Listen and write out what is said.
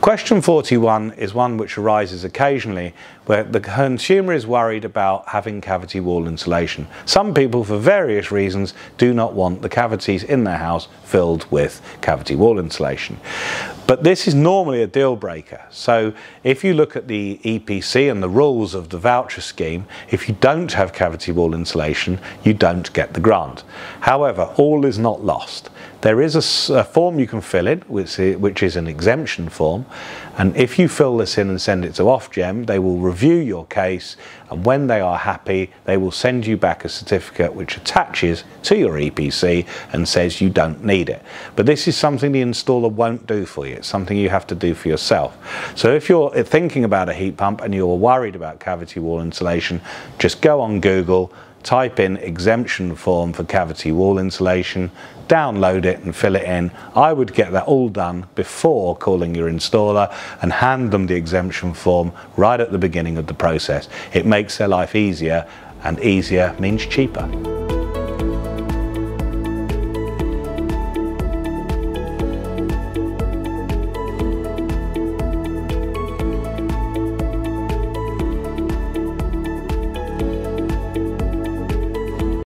Question 41 is one which arises occasionally where the consumer is worried about having cavity wall insulation. Some people, for various reasons, do not want the cavities in their house filled with cavity wall insulation. But this is normally a deal breaker. So if you look at the EPC and the rules of the voucher scheme, if you don't have cavity wall insulation, you don't get the grant. However, all is not lost. There is a, a form you can fill in, which is, which is an exemption form. And if you fill this in and send it to Ofgem, they will review your case. And when they are happy, they will send you back a certificate which attaches to your EPC and says you don't need it. But this is something the installer won't do for you. It's something you have to do for yourself. So if you're thinking about a heat pump and you're worried about cavity wall insulation, just go on Google, type in exemption form for cavity wall insulation, download it and fill it in. I would get that all done before calling your installer and hand them the exemption form right at the beginning of the process. It makes their life easier and easier means cheaper.